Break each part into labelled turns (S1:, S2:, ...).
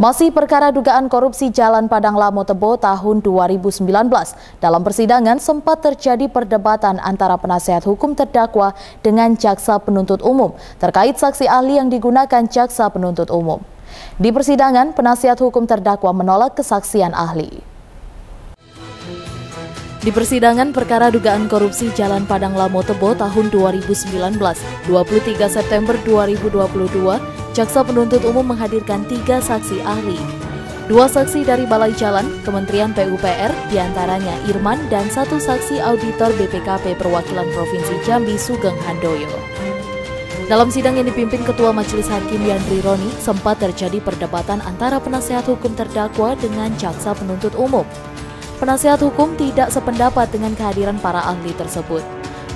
S1: Masih perkara dugaan korupsi Jalan Padang Lamo Tebo tahun 2019. Dalam persidangan sempat terjadi perdebatan antara penasehat hukum terdakwa dengan jaksa penuntut umum terkait saksi ahli yang digunakan jaksa penuntut umum. Di persidangan, penasihat hukum terdakwa menolak kesaksian ahli. Di persidangan perkara dugaan korupsi Jalan Padang Lamo Tebo tahun 2019, 23 September 2022, Jaksa penuntut umum menghadirkan tiga saksi ahli. Dua saksi dari Balai Jalan, Kementerian PUPR, di antaranya Irman dan satu saksi auditor BPKP Perwakilan Provinsi Jambi Sugeng Handoyo. Dalam sidang yang dipimpin Ketua Majelis Hakim Yandri Roni, sempat terjadi perdebatan antara penasehat hukum terdakwa dengan jaksa penuntut umum. Penasihat hukum tidak sependapat dengan kehadiran para ahli tersebut.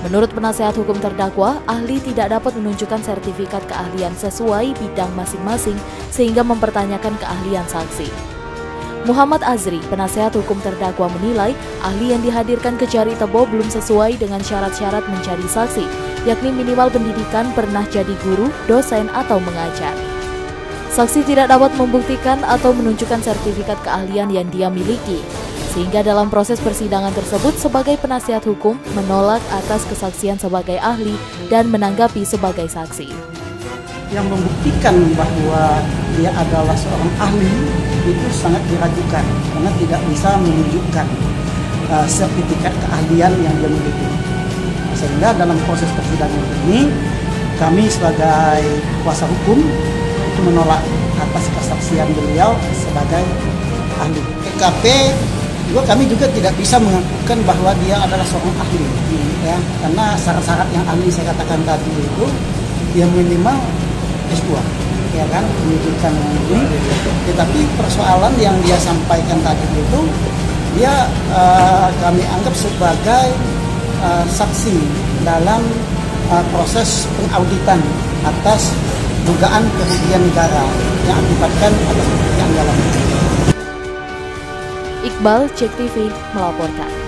S1: Menurut penasehat hukum terdakwa, ahli tidak dapat menunjukkan sertifikat keahlian sesuai bidang masing-masing sehingga mempertanyakan keahlian saksi. Muhammad Azri, penasehat hukum terdakwa menilai ahli yang dihadirkan ke Jari Tebo belum sesuai dengan syarat-syarat menjadi saksi, yakni minimal pendidikan pernah jadi guru, dosen, atau mengajar. Saksi tidak dapat membuktikan atau menunjukkan sertifikat keahlian yang dia miliki, sehingga dalam proses persidangan tersebut sebagai penasihat hukum menolak atas kesaksian sebagai ahli dan menanggapi sebagai saksi.
S2: Yang membuktikan bahwa dia adalah seorang ahli itu sangat diragukan karena tidak bisa menunjukkan uh, sertifikat keahlian yang dia miliki. Sehingga dalam proses persidangan ini kami sebagai kuasa hukum itu menolak atas kesaksian beliau sebagai ahli. PKP juga kami juga tidak bisa mengakukan bahwa dia adalah seorang ahli ya. Karena syarat-syarat yang ahli saya katakan tadi itu dia minimal S2 ya kan pendidikan ini tetapi persoalan yang dia sampaikan tadi itu dia uh, kami anggap sebagai uh, saksi dalam uh, proses pengauditan atas dugaan kerugian negara yang akibatkan atas kerugian dalam
S1: Iqbal Cek TV melaporkan.